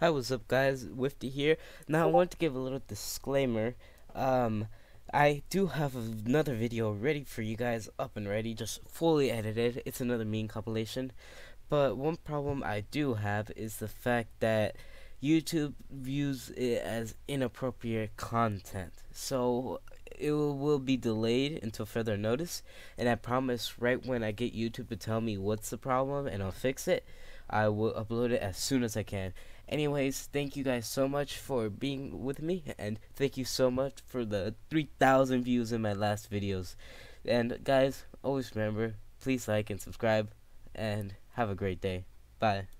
Hi, what's up, guys? Wifty here. Now, I want to give a little disclaimer. Um, I do have another video ready for you guys, up and ready, just fully edited. It's another meme compilation. But one problem I do have is the fact that YouTube views it as inappropriate content. So it will be delayed until further notice. And I promise, right when I get YouTube to tell me what's the problem and I'll fix it, I will upload it as soon as I can. Anyways, thank you guys so much for being with me, and thank you so much for the 3,000 views in my last videos. And guys, always remember, please like and subscribe, and have a great day. Bye.